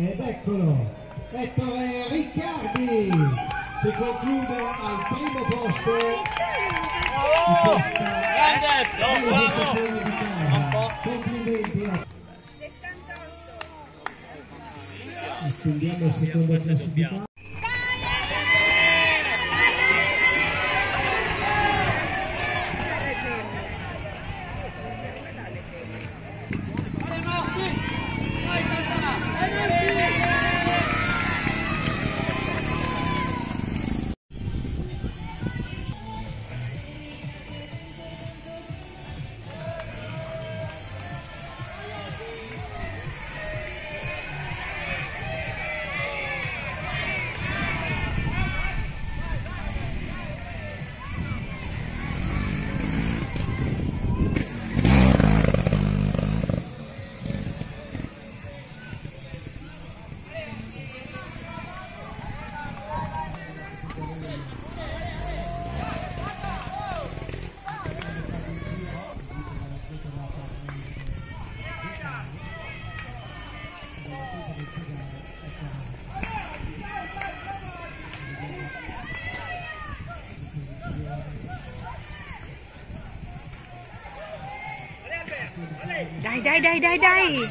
Ed eccolo, Ettore Riccardi che conclude al primo posto di questa Grande. Complimenti a Attendiamo il secondo classificato. Dai, dai, dai, dai,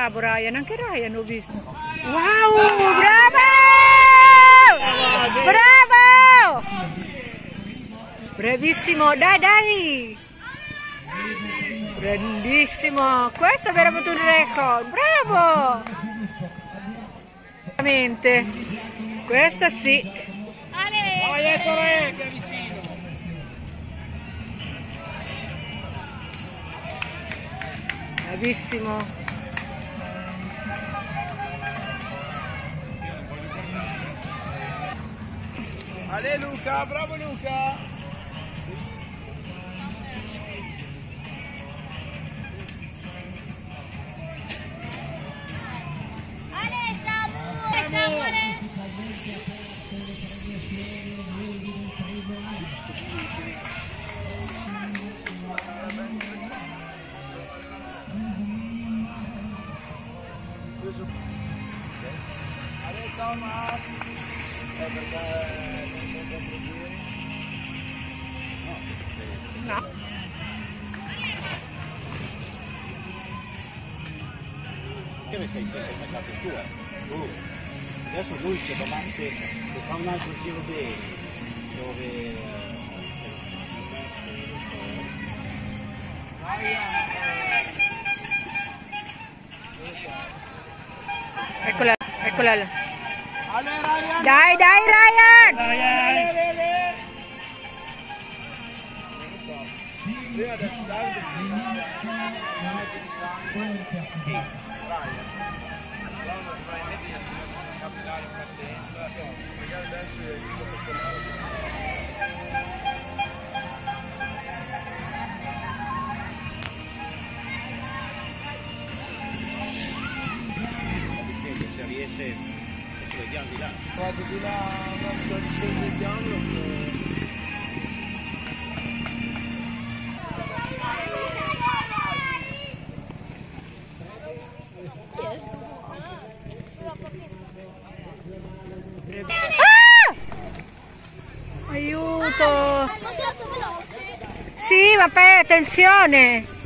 Bravo Ryan, anche Ryan ho visto. Wow, bravo! Bravo! Bravissimo, dai, dai! Grandissimo! Questo è veramente un record! Bravo! Veramente. Questa sì. Sei vicino. Bravissimo. Ale Luca, bravo Luca! Ale Thomas! Eh, perché non non No. Che ne sei sempre mangiato tu, eh? Tu. Adesso lui che domani se, se fa un altro giro bene, dove... Eccola, eccola. là. Ale Ryan! Dai, dai, Ryan! Ryan! riesce, lo vediamo di là. Vado di là, non sto dicendo il diavolo. Attenzione!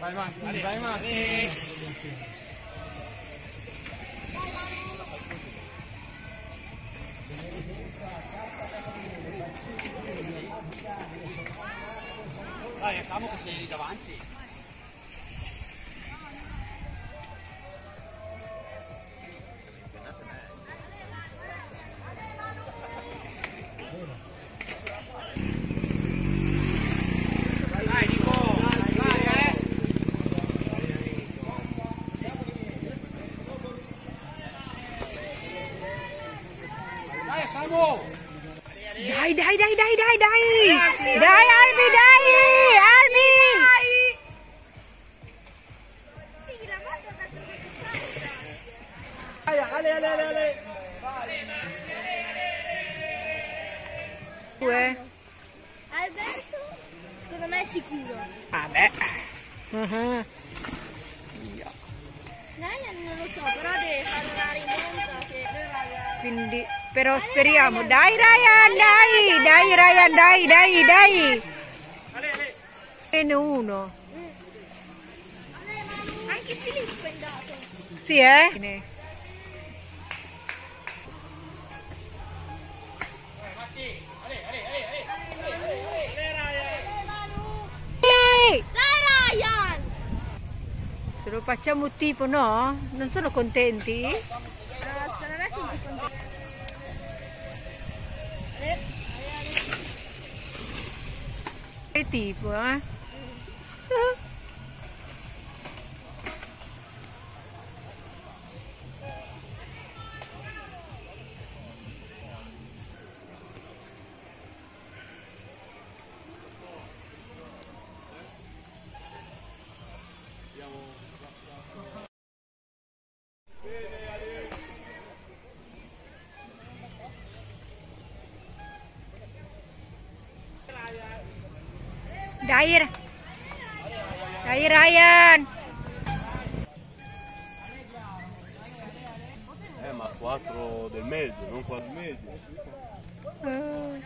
Vai Matti, vai Matti. Dai, lasciamo che. È sicuro. Vabbè. Ah, Ryan non lo so, però deve fare una rimonta che... Quindi, però speriamo. Dai, Ryan, dai! Dai, Ryan, dai, dai, dai! Meno uno. Anche Filippo è andato. Sì, eh? Facciamo tipo, no? Non sono contenti? Secondo me sono più contento. Ale, Che tipo, eh? Dai, Ra- dai Ryan! Eh, ma 4 del medio, non 4 medio. Eh,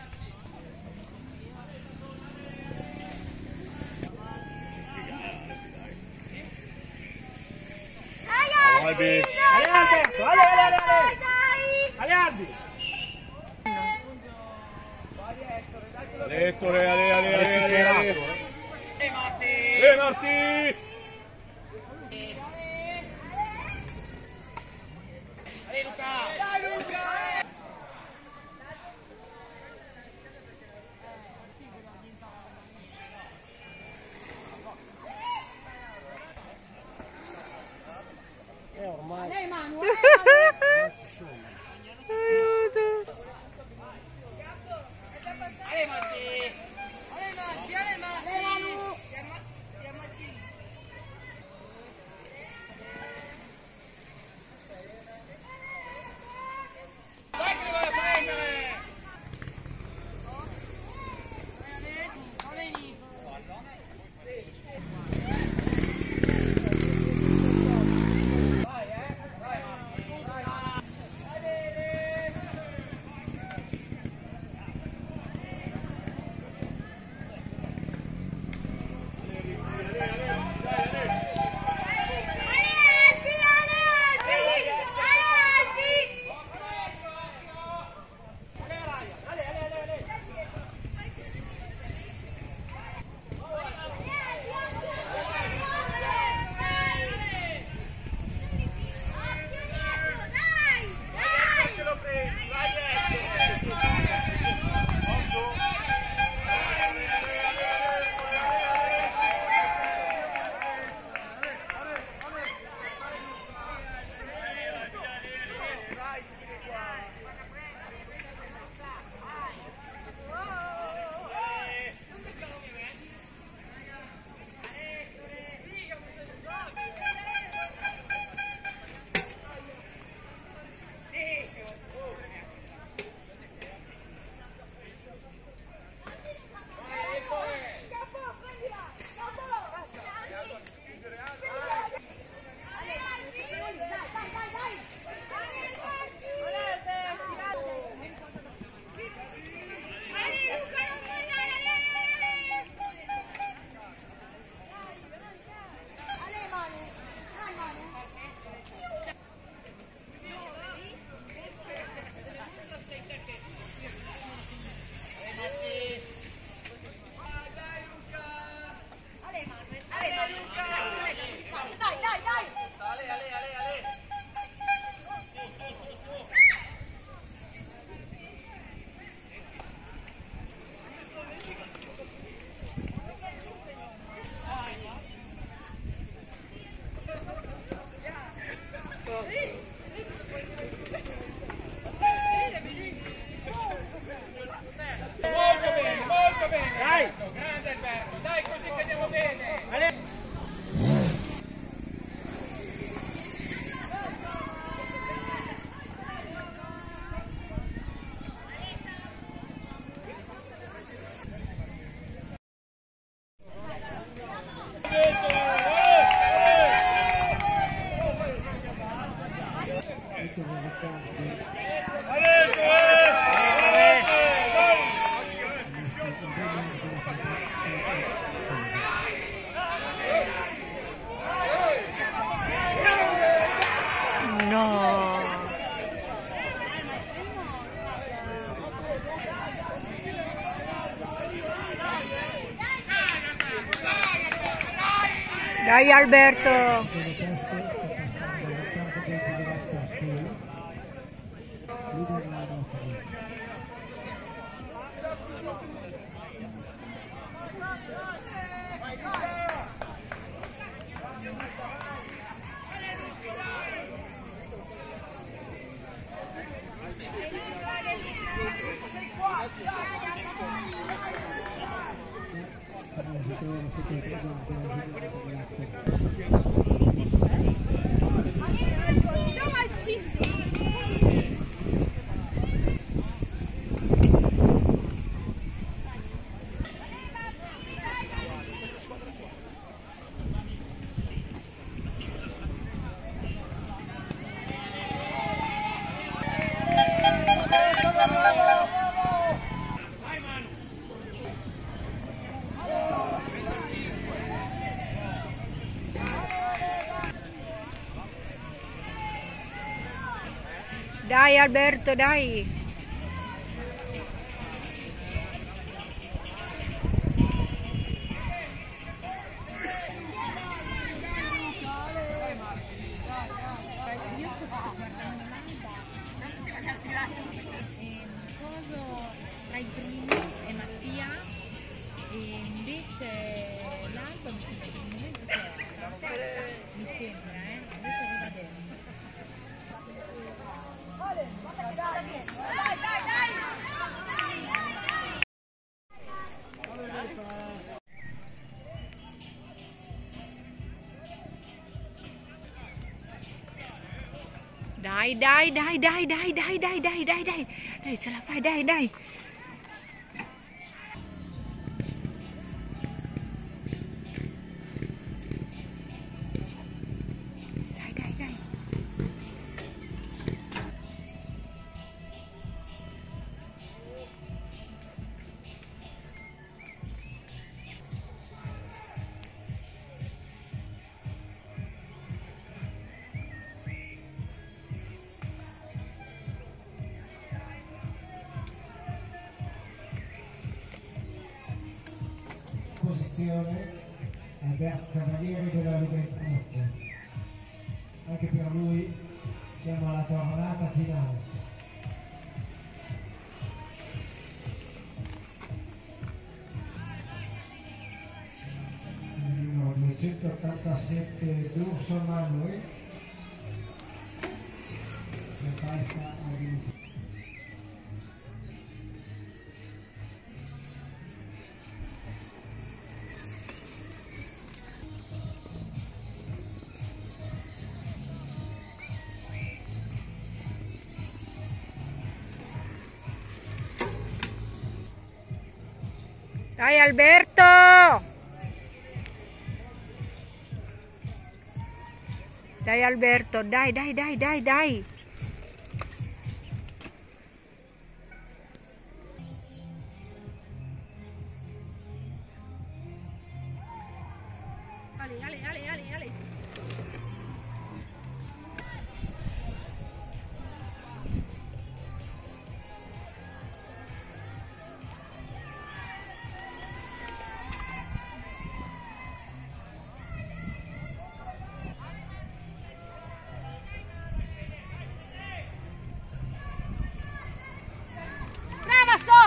Albi. Ale, Alberto, ale, ale, ale, ale. Ale. Lettore, ale, ale, ale, ale, ale. Eh, Marti! masih. Dai Alberto. Dai Alberto, dai. Dai, dai, dai, dai, dai, dai, dai, dai, dai, dai. Dai, ce la fai, dai, dai. Dai, posizione Alberto Cavalieri della Juventus. Anche per lui siamo alla tornata finale. Numero 287 D'Urso Manuel. Si passa a Dai Alberto! Dai Alberto, dai, dai, dai, dai, dai.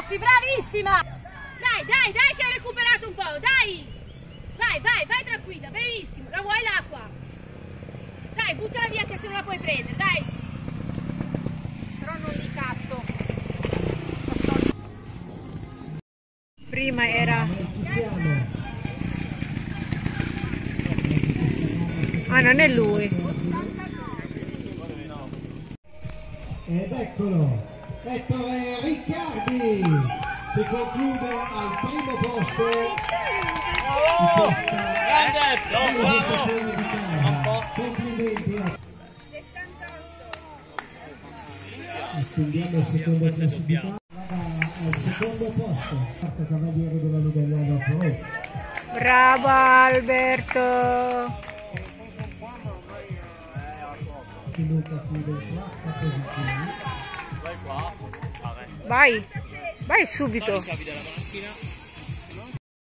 Sofì, bravissima! Dai, dai, dai che hai recuperato un po', dai! Vai, vai, vai tranquilla, benissimo, la vuoi l'acqua? Dai, buttala via che se non la puoi prendere, dai! Però non di cazzo. Prima era... Ah, non è lui. Che conclude al primo posto questa Grande, gara. Complimenti a Attendiamo il secondo classificato. Al secondo posto, quarto cavaliere della Lugano Pro. Bravo Alberto. Luca chiude in quarta posizione. Vai qua. Vai subito.